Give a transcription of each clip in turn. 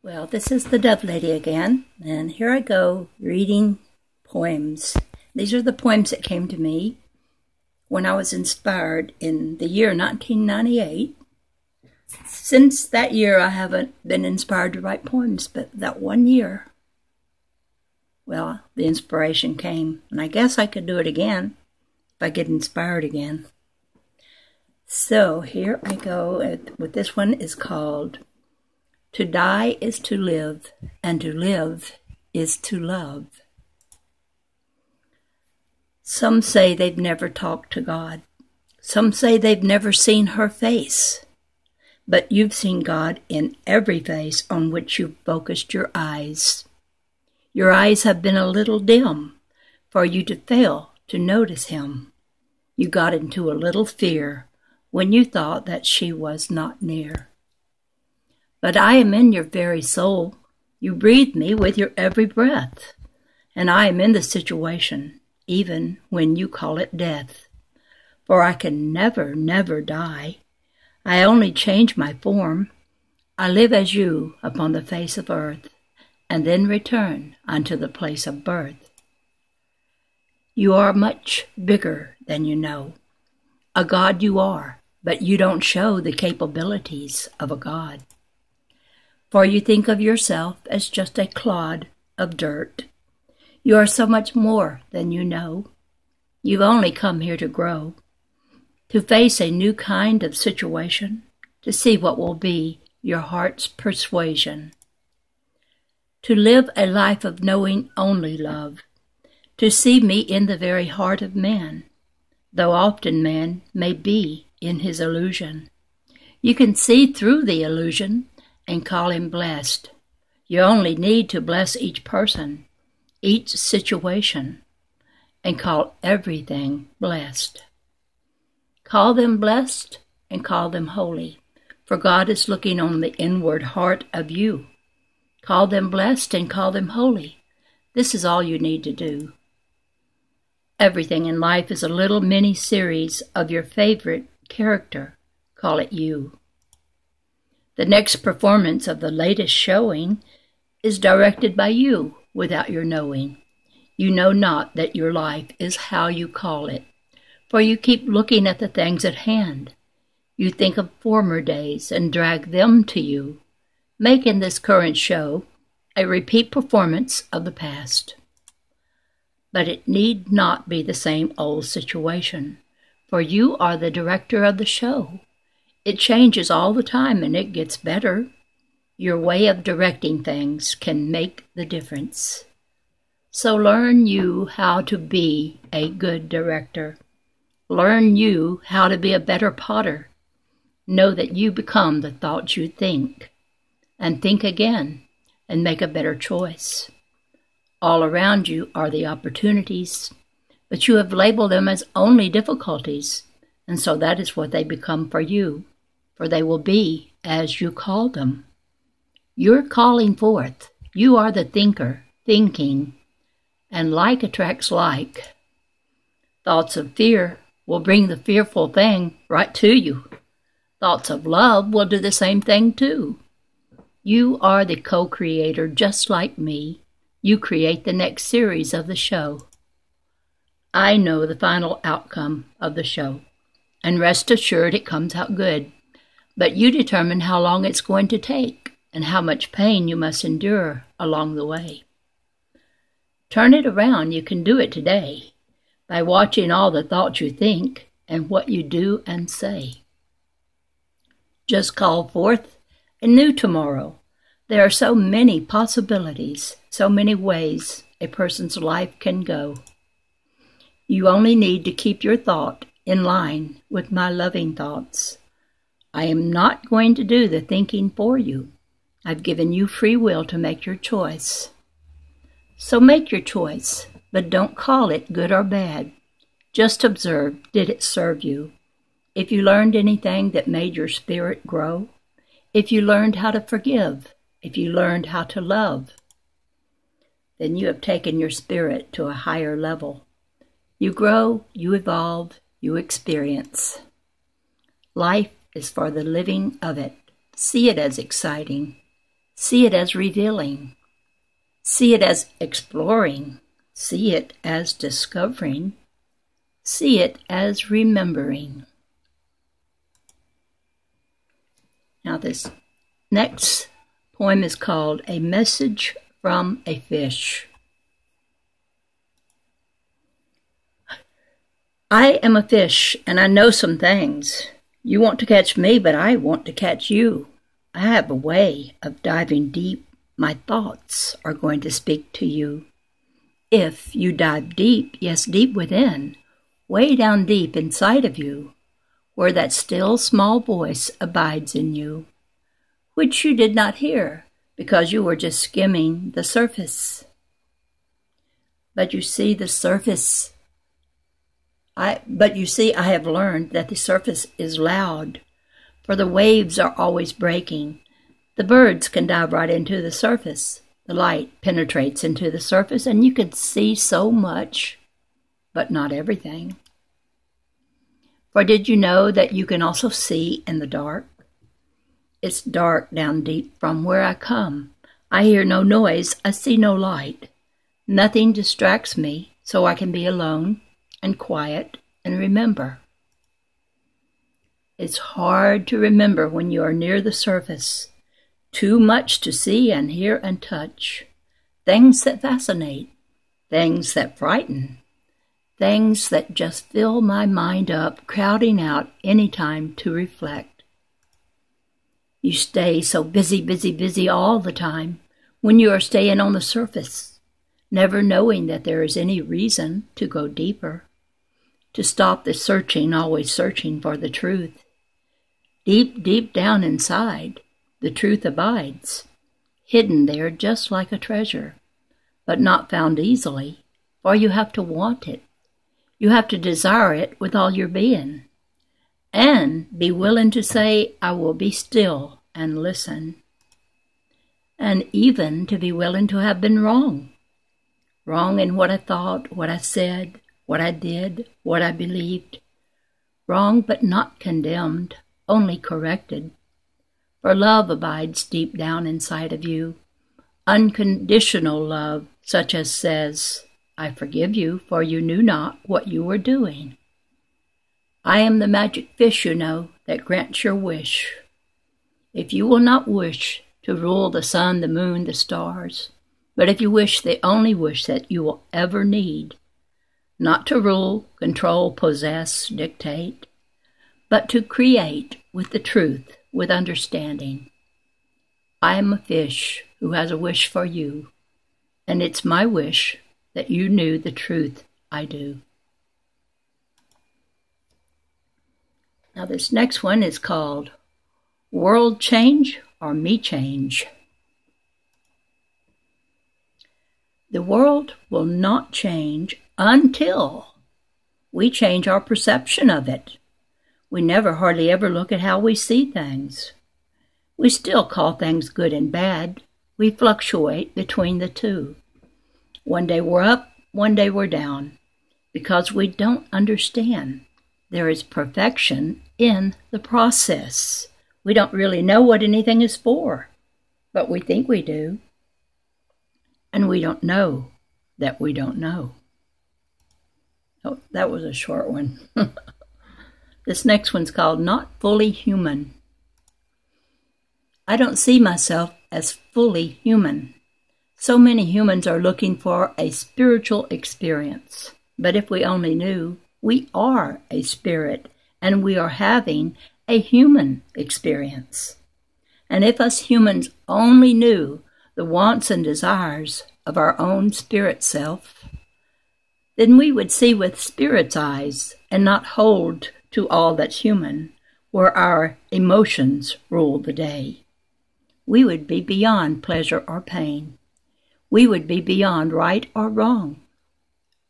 Well, this is the Dove Lady again, and here I go reading poems. These are the poems that came to me when I was inspired in the year 1998. Since that year, I haven't been inspired to write poems, but that one year, well, the inspiration came, and I guess I could do it again if I get inspired again. So here I go. With this one is called to die is to live, and to live is to love. Some say they've never talked to God. Some say they've never seen her face. But you've seen God in every face on which you've focused your eyes. Your eyes have been a little dim for you to fail to notice Him. You got into a little fear when you thought that she was not near. But I am in your very soul. You breathe me with your every breath, and I am in the situation, even when you call it death. For I can never, never die. I only change my form. I live as you upon the face of earth, and then return unto the place of birth. You are much bigger than you know. A God you are, but you don't show the capabilities of a God for you think of yourself as just a clod of dirt. You are so much more than you know. You've only come here to grow, to face a new kind of situation, to see what will be your heart's persuasion, to live a life of knowing only love, to see me in the very heart of man, though often man may be in his illusion. You can see through the illusion and call him blessed. You only need to bless each person, each situation, and call everything blessed. Call them blessed and call them holy, for God is looking on the inward heart of you. Call them blessed and call them holy. This is all you need to do. Everything in life is a little mini series of your favorite character. Call it you. The next performance of the latest showing is directed by you without your knowing. You know not that your life is how you call it, for you keep looking at the things at hand. You think of former days and drag them to you, making this current show a repeat performance of the past. But it need not be the same old situation, for you are the director of the show it changes all the time and it gets better. Your way of directing things can make the difference. So learn you how to be a good director. Learn you how to be a better potter. Know that you become the thoughts you think. And think again and make a better choice. All around you are the opportunities, but you have labeled them as only difficulties, and so that is what they become for you for they will be as you call them. You're calling forth. You are the thinker, thinking, and like attracts like. Thoughts of fear will bring the fearful thing right to you. Thoughts of love will do the same thing too. You are the co creator, just like me. You create the next series of the show. I know the final outcome of the show, and rest assured it comes out good. But you determine how long it's going to take and how much pain you must endure along the way. Turn it around. You can do it today by watching all the thoughts you think and what you do and say. Just call forth a new tomorrow. There are so many possibilities, so many ways a person's life can go. You only need to keep your thought in line with my loving thoughts. I am not going to do the thinking for you. I've given you free will to make your choice. So make your choice, but don't call it good or bad. Just observe did it serve you? If you learned anything that made your spirit grow, if you learned how to forgive, if you learned how to love, then you have taken your spirit to a higher level. You grow, you evolve, you experience. Life is for the living of it. See it as exciting. See it as revealing. See it as exploring. See it as discovering. See it as remembering. Now, this next poem is called A Message from a Fish. I am a fish and I know some things. You want to catch me, but I want to catch you. I have a way of diving deep. My thoughts are going to speak to you. If you dive deep, yes, deep within, way down deep inside of you, where that still small voice abides in you, which you did not hear because you were just skimming the surface. But you see, the surface. I, but you see, I have learned that the surface is loud, for the waves are always breaking. The birds can dive right into the surface. The light penetrates into the surface, and you can see so much, but not everything. For did you know that you can also see in the dark? It's dark down deep from where I come. I hear no noise, I see no light. Nothing distracts me, so I can be alone and quiet and remember. It's hard to remember when you are near the surface. Too much to see and hear and touch. Things that fascinate, things that frighten, things that just fill my mind up, crowding out any time to reflect. You stay so busy, busy, busy all the time when you are staying on the surface, never knowing that there is any reason to go deeper, to stop the searching, always searching for the truth. Deep, deep down inside, the truth abides, hidden there just like a treasure, but not found easily, for you have to want it you have to desire it with all your being and be willing to say, I will be still and listen. And even to be willing to have been wrong. Wrong in what I thought, what I said, what I did, what I believed. Wrong but not condemned, only corrected. For love abides deep down inside of you. Unconditional love, such as says, I forgive you, for you knew not what you were doing. I am the magic fish, you know, that grants your wish. If you will not wish to rule the sun, the moon, the stars, but if you wish the only wish that you will ever need, not to rule, control, possess, dictate, but to create with the truth, with understanding. I am a fish who has a wish for you, and it's my wish that you knew the truth I do. Now, this next one is called World Change or Me Change. The world will not change until we change our perception of it. We never hardly ever look at how we see things. We still call things good and bad. We fluctuate between the two. One day we're up, one day we're down, because we don't understand. There is perfection in the process. We don't really know what anything is for, but we think we do. And we don't know that we don't know. Oh, that was a short one. this next one's called Not Fully Human. I don't see myself as fully human. So many humans are looking for a spiritual experience. But if we only knew, we are a spirit and we are having a human experience. And if us humans only knew the wants and desires of our own spirit self, then we would see with spirit's eyes and not hold to all that's human, where our emotions rule the day. We would be beyond pleasure or pain we would be beyond right or wrong.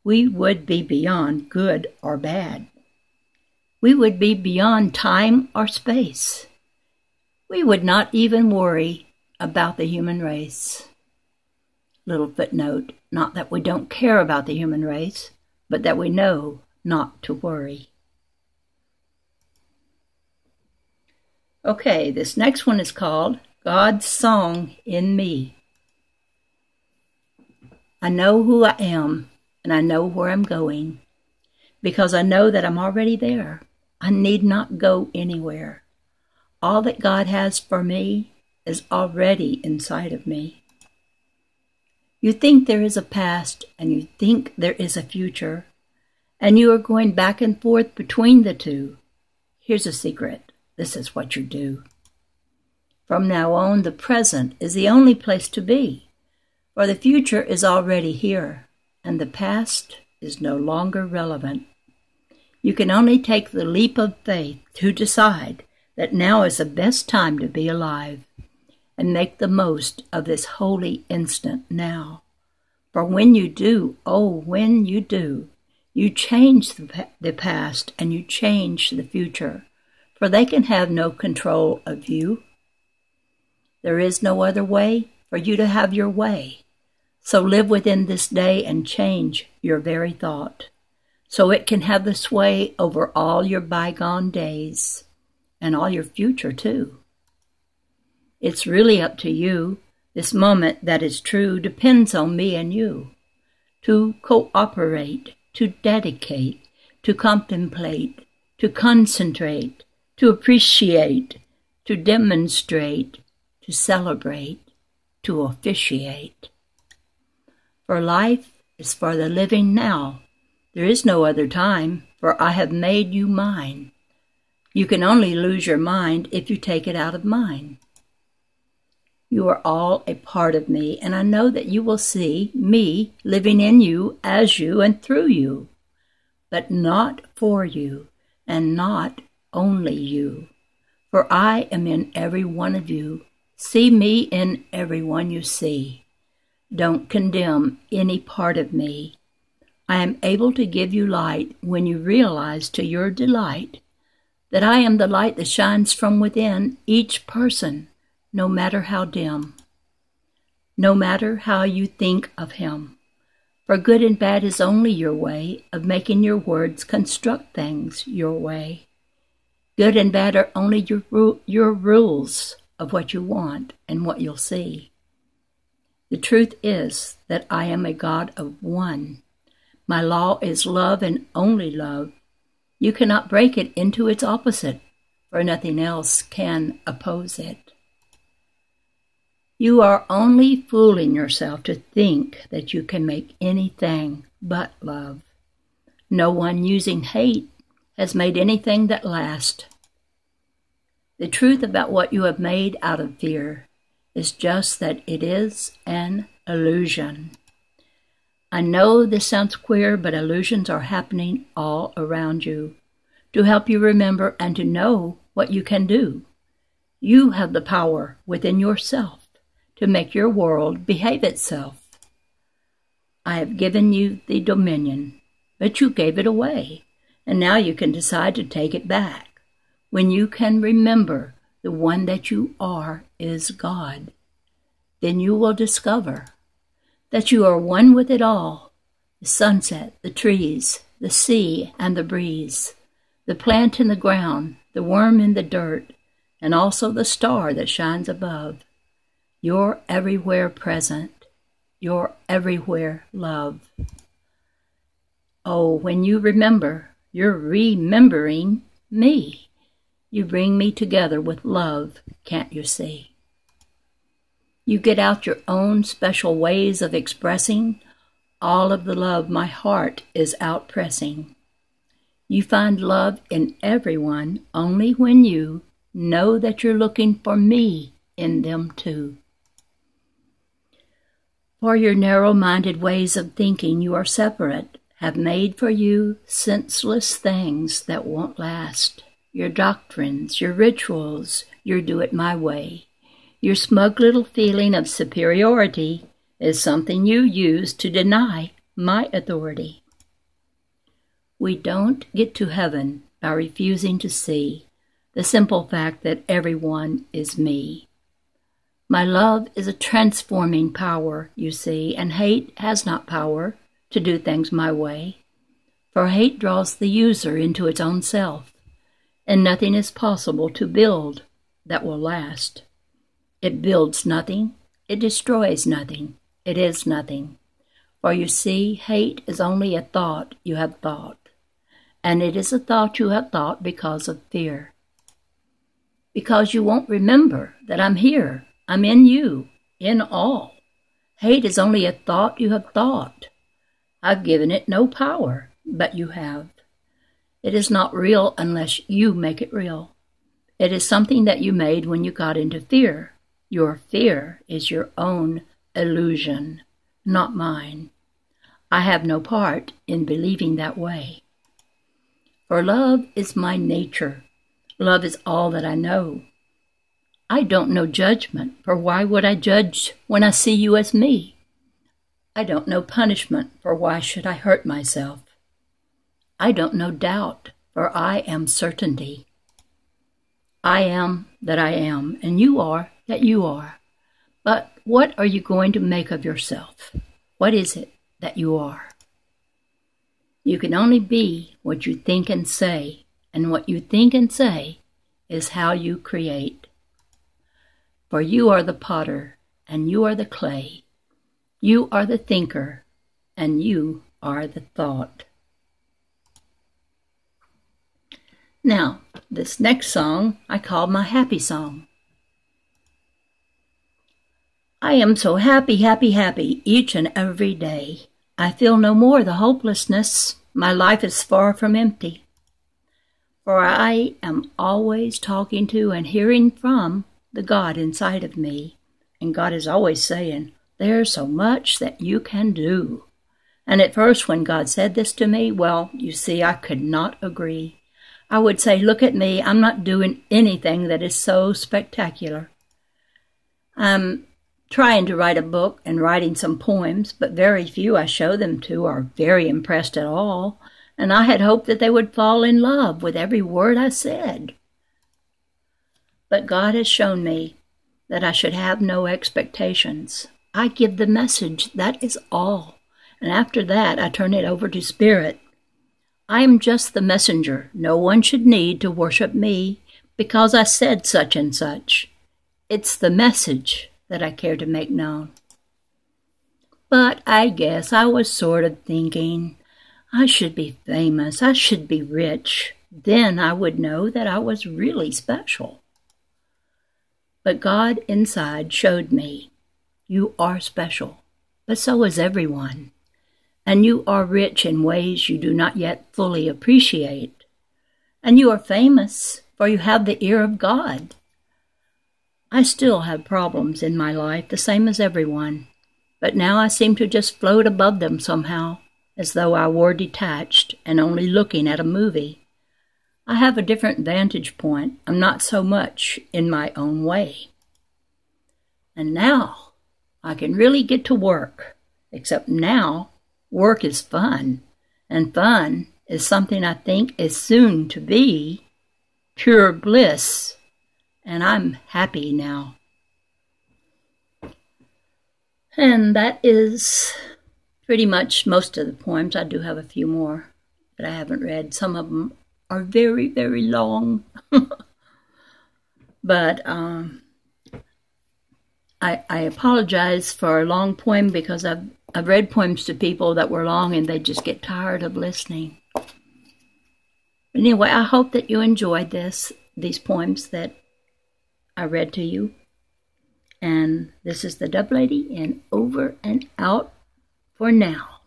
We would be beyond good or bad. We would be beyond time or space. We would not even worry about the human race. Little footnote not that we don't care about the human race, but that we know not to worry. Okay, this next one is called God's song in me. I know who I am and I know where I'm going because I know that I'm already there. I need not go anywhere. All that God has for me is already inside of me. You think there is a past and you think there is a future, and you are going back and forth between the two. Here's a secret this is what you do. From now on, the present is the only place to be, for the future is already here, and the past is no longer relevant. You can only take the leap of faith to decide that now is the best time to be alive and make the most of this holy instant now. For when you do, oh, when you do, you change the, the past and you change the future, for they can have no control of you. There is no other way for you to have your way. So live within this day and change your very thought, so it can have the sway over all your bygone days and all your future too. It's really up to you. This moment that is true depends on me and you. To cooperate, to dedicate, to contemplate, to concentrate, to appreciate, to demonstrate, to celebrate, to officiate. For life is for the living now. There is no other time, for I have made you mine. You can only lose your mind if you take it out of mine. You are all a part of me, and I know that you will see me living in you, as you, and through you, but not for you, and not only you. For I am in every one of you, See me in everyone you see. Don't condemn any part of me. I am able to give you light when you realize to your delight that I am the light that shines from within each person, no matter how dim, no matter how you think of him. For good and bad is only your way of making your words construct things your way. Good and bad are only your, your rules of what you want and what you'll see. The truth is that I am a God of one. My law is love and only love. You cannot break it into its opposite, for nothing else can oppose it. You are only fooling yourself to think that you can make anything but love. No one using hate has made anything that lasts the truth about what you have made out of fear is just that it is an illusion. I know this sounds queer, but illusions are happening all around you to help you remember and to know what you can do. You have the power within yourself to make your world behave itself. I have given you the dominion, but you gave it away, and now you can decide to take it back when you can remember the one that you are is God, then you will discover that you are one with it all the sunset, the trees, the sea, and the breeze, the plant in the ground, the worm in the dirt, and also the star that shines above. You're everywhere present. You're everywhere love. Oh, when you remember, you're remembering me. You bring me together with love, can't you see? You get out your own special ways of expressing all of the love my heart is out pressing. You find love in everyone only when you know that you're looking for me in them too. For your narrow minded ways of thinking, you are separate, have made for you senseless things that won't last your doctrines, your rituals, your do it my way. Your smug little feeling of superiority is something you use to deny my authority. We don't get to heaven by refusing to see the simple fact that everyone is me. My love is a transforming power, you see, and hate has not power to do things my way, for hate draws the user into its own self and nothing is possible to build that will last. It builds nothing, it destroys nothing, it is nothing. For you see, hate is only a thought you have thought, and it is a thought you have thought because of fear. Because you won't remember that I'm here, I'm in you, in all. Hate is only a thought you have thought. I've given it no power, but you have. It is not real unless you make it real. It is something that you made when you got into fear. Your fear is your own illusion, not mine. I have no part in believing that way. For love is my nature. Love is all that I know. I don't know judgment, for why would I judge when I see you as me? I don't know punishment, for why should I hurt myself? I don't know doubt, for I am certainty. I am that I am, and you are that you are. But what are you going to make of yourself? What is it that you are? You can only be what you think and say, and what you think and say is how you create. For you are the potter, and you are the clay. You are the thinker, and you are the thought. Now, this next song I call my happy song. I am so happy, happy, happy each and every day. I feel no more the hopelessness. My life is far from empty. For I am always talking to and hearing from the God inside of me. And God is always saying, There's so much that you can do. And at first, when God said this to me, well, you see, I could not agree. I would say, Look at me, I'm not doing anything that is so spectacular. I'm trying to write a book and writing some poems, but very few I show them to are very impressed at all, and I had hoped that they would fall in love with every word I said. But God has shown me that I should have no expectations. I give the message, that is all. And after that, I turn it over to Spirit. I am just the messenger. No one should need to worship me because I said such and such. It's the message that I care to make known. But I guess I was sort of thinking I should be famous, I should be rich. Then I would know that I was really special. But God inside showed me you are special, but so is everyone. And you are rich in ways you do not yet fully appreciate. And you are famous, for you have the ear of God. I still have problems in my life, the same as everyone, but now I seem to just float above them somehow, as though I were detached and only looking at a movie. I have a different vantage point. I'm not so much in my own way. And now I can really get to work, except now work is fun, and fun is something I think is soon to be pure bliss and I'm happy now. And that is pretty much most of the poems. I do have a few more that I haven't read. Some of them are very, very long. but um, I, I apologize for a long poem because I've, I've read poems to people that were long and they just get tired of listening. Anyway, I hope that you enjoyed this, these poems that I read to you. And this is the Dove Lady, and over and out for now.